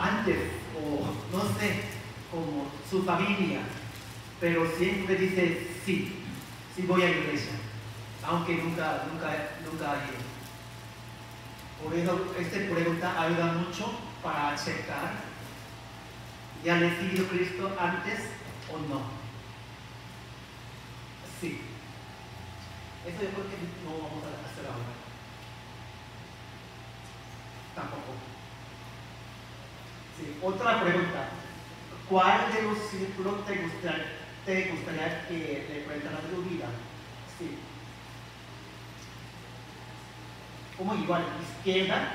antes, o no sé, como su familia, pero siempre dice sí, sí voy a iglesia, aunque nunca, nunca, nunca ha. Por eso esta pregunta ayuda mucho para checar, ¿ya ha recibido Cristo antes o no? Sí. Eso yo creo que no vamos a hacer ahora. Tampoco. Otra pregunta. ¿Cuál de los círculos te gustaría, te gustaría que le tu vida? Sí. Como igual, izquierda.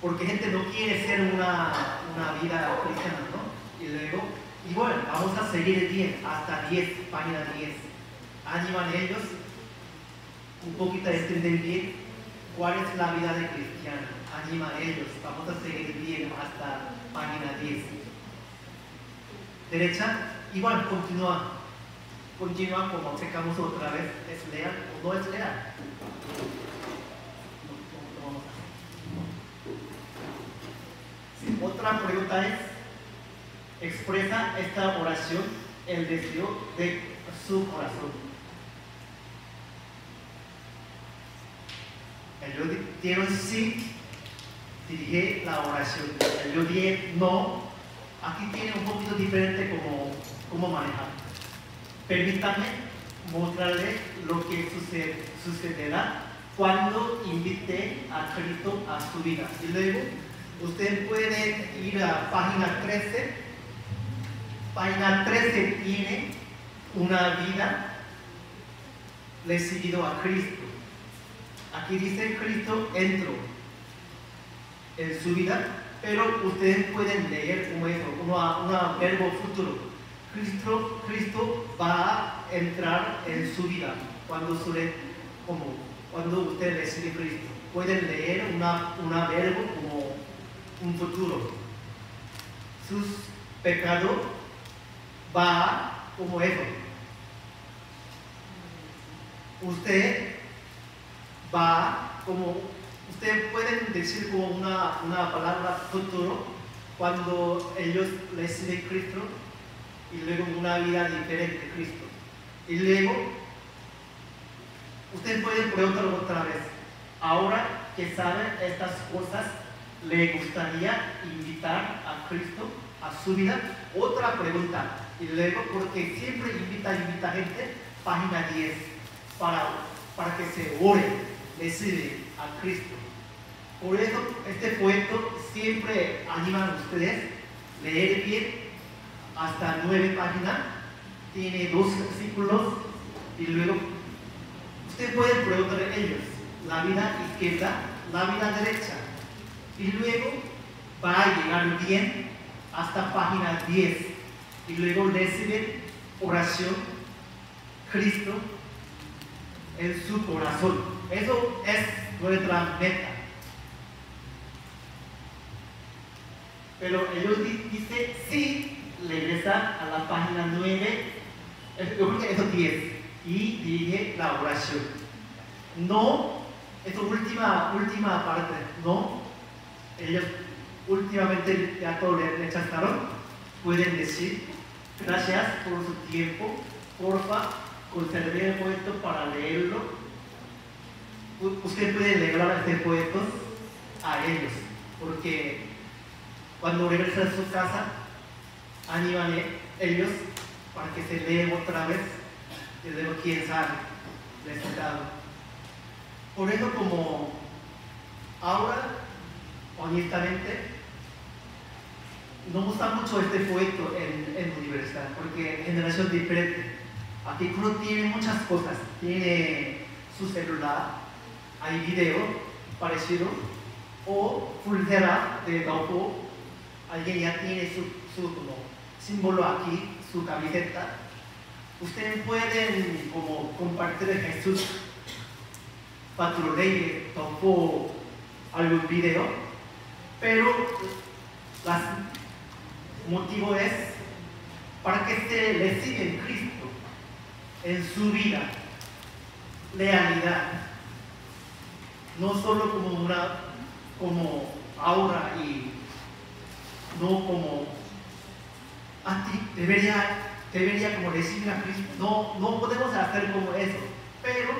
Porque gente no quiere ser una, una vida cristiana, ¿no? Y luego, igual, vamos a seguir bien, hasta 10, página 10. Animan ellos un poquito a entender bien cuál es la vida de cristiano. Anima a ellos, vamos a seguir bien hasta página 10. Derecha, igual, continúa. Continúa como checamos otra vez, ¿es leal o no es leal? Otra pregunta es, expresa esta oración el deseo de su corazón. Yo quiero sí, dirige la oración. Yo dije no, aquí tiene un poquito diferente como, como manejar. Permítanme mostrarle lo que sucede, sucederá cuando invite a Cristo a su vida. Y luego usted puede ir a página 13. Página 13 tiene una vida recibido a Cristo. Aquí dice Cristo entró en su vida, pero ustedes pueden leer como eso, como un verbo futuro. Cristo, Cristo va a entrar en su vida cuando, como, cuando usted recibe Cristo. Pueden leer una, una verbo como un futuro. Sus pecados va como eso. Usted va como, usted pueden decir como una, una palabra futuro cuando ellos reciben Cristo y luego una vida diferente Cristo. Y luego, usted puede preguntar otra vez, ahora que saben estas cosas, ¿le gustaría invitar a Cristo a su vida? Otra pregunta. Y luego, porque siempre invita, invita gente, página 10, para, para que se ore decide a Cristo. Por eso este cuento siempre anima a ustedes leer bien hasta nueve páginas, tiene dos versículos y luego usted puede preguntar a ellos la vida izquierda, la vida derecha y luego va a llegar bien hasta página 10 y luego recibe oración Cristo en su corazón. Eso es nuestra meta. Pero ellos dicen, sí, regresa a la página 9, yo creo que eso 10, y dirige la oración. No, esa última, última parte, no, ellos últimamente ya todo le rechazaron, pueden decir, gracias por su tiempo, porfa, conserve el puesto para leerlo usted puede leer este poetos a ellos, porque cuando regresa a su casa, animan ellos para que se lean otra vez, y luego quién sabe, resultado. Por eso como ahora, honestamente, no gusta mucho este poeto en, en universidad, porque generación diferente. Aquí uno tiene muchas cosas, tiene su celular, hay video parecido, o pulsera de Gaupo, alguien ya tiene su, símbolo aquí, su camiseta. Ustedes pueden como compartir Jesús, patruley, Gaupo, algún video, pero el motivo es para que se le en Cristo en su vida, lealidad no solo como una, como aura y no como a ti debería, debería como recibir a Cristo. No, no podemos hacer como eso, pero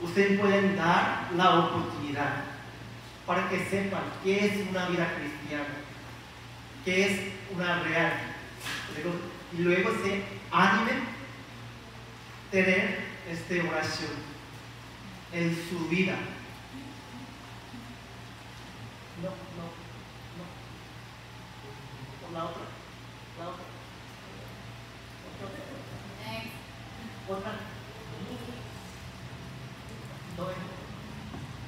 ustedes pueden dar la oportunidad para que sepan qué es una vida cristiana, qué es una real. Y luego se animen a tener esta oración en su vida. No, no, no. La otra, la otra. Otra.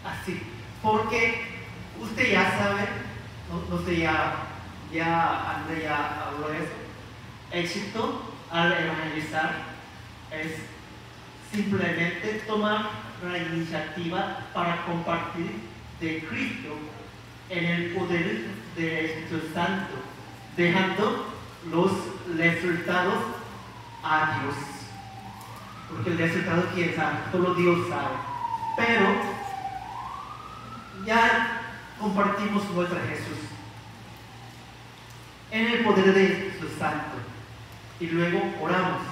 Así. Porque usted ya sabe, sé, ya, ya Andrea habló de eso. Éxito al evangelizar es simplemente tomar la iniciativa para compartir de Cristo en el poder del Espíritu Santo, dejando los resultados a Dios. Porque el resultado, quién sabe, solo Dios sabe. Pero ya compartimos nuestra Jesús en el poder del Espíritu Santo y luego oramos.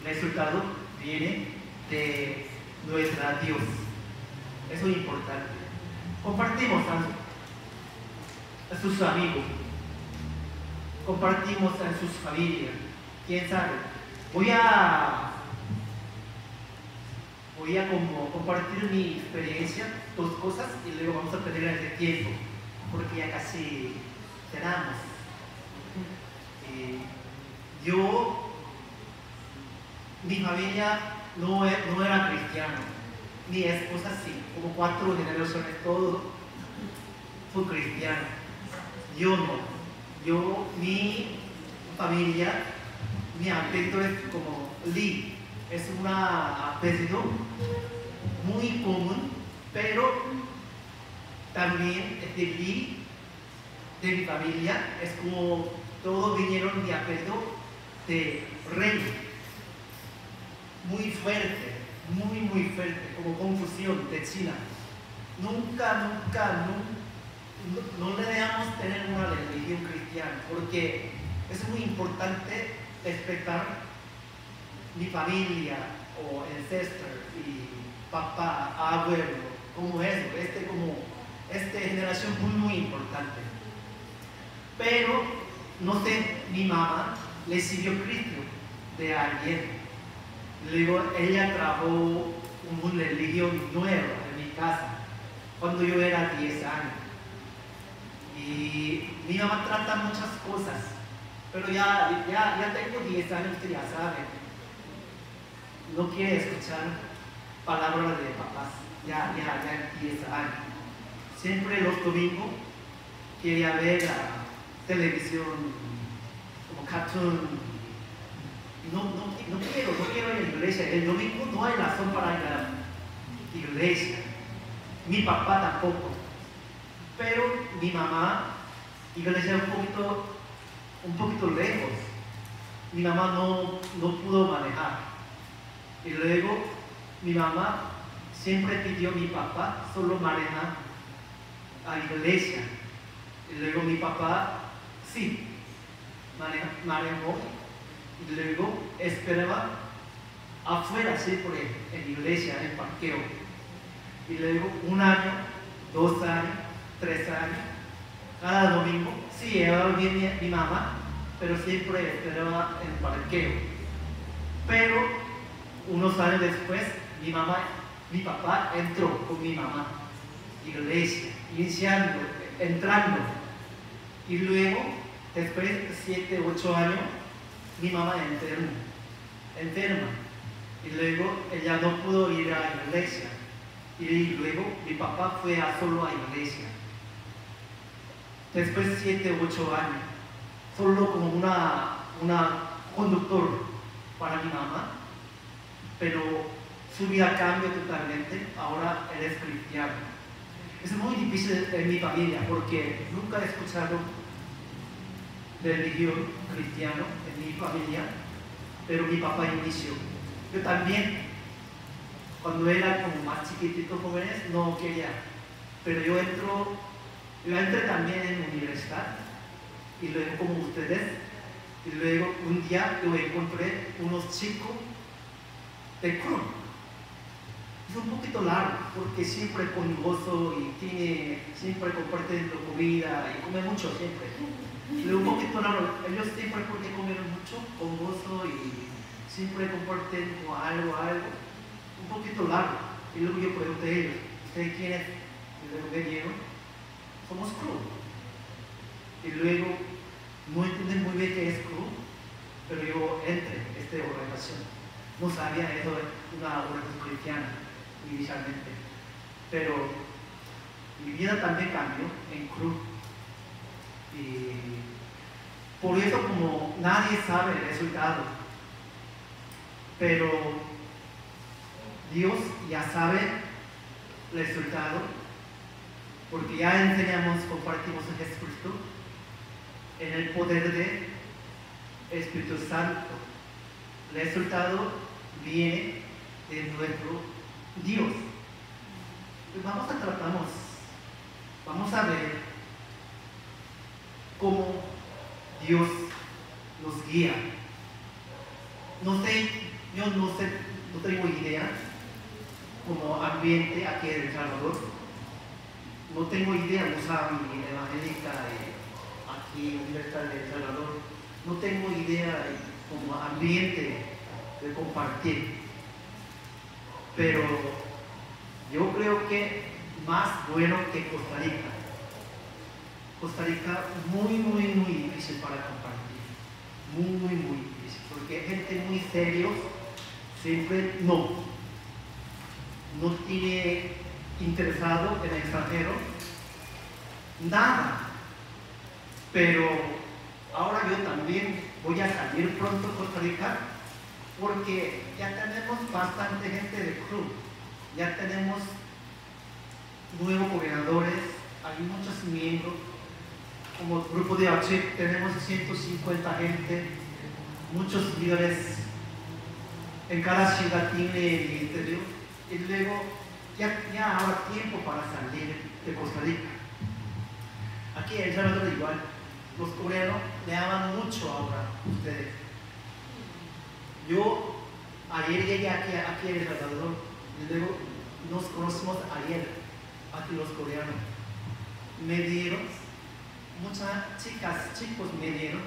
El resultado viene de nuestra Dios. Eso es importante. Compartimos a, sus amigos, compartimos a sus familias. ¿Quién sabe? Voy a voy a compartir mi experiencia, dos cosas, y luego vamos a tener este tiempo, porque ya casi cerramos. Eh, yo, mi familia no, e, no era cristiana, mi esposa sí, como cuatro generaciones, todo fue cristiano. Yo no. Yo, mi familia, mi apellido es como Lee, es un apellido muy común, pero también de Lee, de mi familia, es como todos vinieron de apellido de rey, muy fuerte, muy, muy fuerte, como confusión de China. Nunca, nunca, no, no le dejamos tener una religión cristiana, porque es muy importante respetar mi familia o ancestors y papá, abuelo, como eso, este como, esta generación muy, muy importante. Pero, no sé, mi mamá le siguió Cristo de alguien Luego ella trajo una religión nueva en mi casa cuando yo era 10 años. Y mi mamá trata muchas cosas, pero ya, ya, ya tengo 10 años, usted ya sabe. No quiere escuchar palabras de papás, ya, ya, ya 10 años. Siempre los domingos quería ver la televisión como cartoon no, no, no quiero, no quiero ir a la iglesia. El domingo no hay razón para ir a la iglesia. Mi papá tampoco. Pero mi mamá, iglesia un poquito, un poquito lejos. Mi mamá no, no pudo manejar. Y luego mi mamá siempre pidió a mi papá solo manejar a iglesia. Y luego mi papá sí manejó y luego esperaba afuera, sí, por en la iglesia, en el parqueo. Y luego un año, dos años, tres años, cada domingo, sí, llevaba bien mi, mamá, pero siempre esperaba en parqueo. Pero unos años después, mi mamá, mi papá entró con mi mamá, iglesia, iniciando, entrando. Y luego, después de siete, ocho años, mi mamá enferma, enferma. Y luego ella no pudo ir a la iglesia. Y luego mi papá fue a solo a la iglesia. Después de 7, 8 años, solo como una, una conductor para mi mamá. Pero su vida cambia totalmente. Ahora él es cristiano. Es muy difícil en mi familia porque nunca he escuchado de religión cristiano en mi familia, pero mi papá inició. Yo también, cuando era como más chiquitito, jóvenes, no quería, pero yo entro Yo entré también en universidad y luego como ustedes, y luego un día yo encontré unos chicos de Chrome. Es un poquito largo porque siempre con gozo y tiene, siempre comparten comida y come mucho siempre. Es un poquito largo. Ellos siempre porque comen mucho con gozo y siempre comparten algo, algo. Un poquito largo. Y luego yo pregunté a ellos, ¿ustedes quiénes? Y luego me dieron, somos Crew. Y luego no entendí muy bien qué es Crew, pero yo entré en esta organización. No sabía eso una organización cristiana inicialmente. Pero mi vida también cambió en Cruz. Y por eso como nadie sabe el resultado, pero Dios ya sabe el resultado, porque ya enseñamos, compartimos a Jesucristo en el poder de Espíritu Santo. El resultado viene de nuestro Dios. Pues vamos a tratamos, vamos a ver cómo Dios nos guía. No sé, yo no sé, no tengo idea como ambiente aquí en El Salvador. No tengo idea, no sabe mi evangélica aquí en Universidad de Salvador. No tengo idea como ambiente de compartir. Pero yo creo que más bueno que Costa Rica. Costa Rica muy, muy, muy difícil para compartir. Muy, muy, muy difícil. Porque gente muy serio siempre no. No tiene interesado en el extranjero. Nada. Pero ahora yo también voy a salir pronto a Costa Rica porque ya tenemos bastante gente de club, ya tenemos nuevos gobernadores, hay muchos miembros, como grupo de H tenemos 150 gente, muchos líderes en cada ciudad tiene el ministerio y luego ya, ya habrá tiempo para salir de Costa Rica. Aquí El Salvador igual, los coreanos le aman mucho ahora ustedes yo ayer llegué aquí, aquí El Salvador y luego nos conocimos ayer, aquí los coreanos. Me dieron, muchas chicas, chicos me dieron,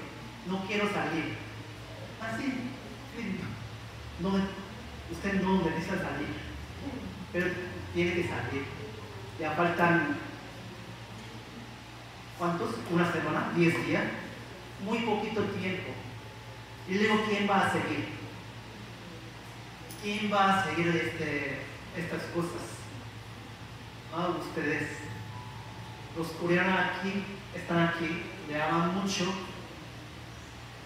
no quiero salir. Así, no, usted no necesita salir, pero tiene que salir. Ya faltan, ¿cuántos? Una semana, diez días, muy poquito tiempo. Y luego, ¿quién va a seguir? ¿quién va a seguir este, estas cosas? Ah, ustedes, los coreanos aquí, están aquí, le aman mucho,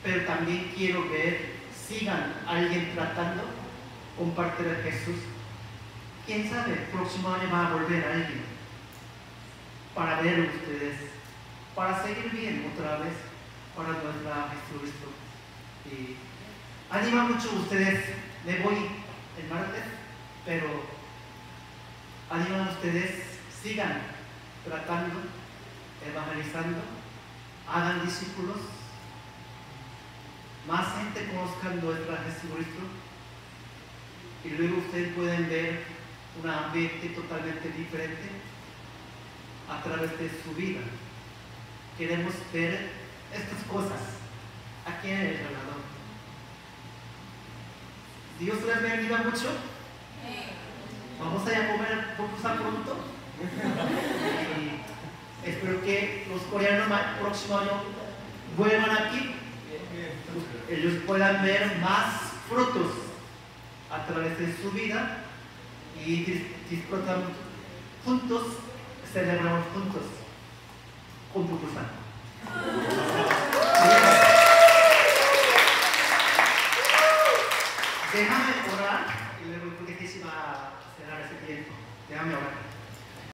pero también quiero ver, sigan alguien tratando, compartir a Jesús. ¿Quién sabe? El próximo año va a volver alguien para ver ustedes, para seguir bien otra vez, para nuestra Jesucristo. Y anima mucho ustedes, me voy el martes, pero animan ustedes, sigan tratando, evangelizando, hagan discípulos, más gente conozcan nuestra Jesucristo y luego ustedes pueden ver un ambiente totalmente diferente a través de su vida. Queremos ver estas cosas aquí en el Salvador. Dios les bendiga mucho. Vamos a ir a comer pupusa pronto. y espero que los coreanos el próximo año vuelvan aquí. Ellos puedan ver más frutos a través de su vida y disfrutamos juntos, celebramos juntos con tu Déjame orar y luego porque te va a cerrar ese tiempo. Déjame orar.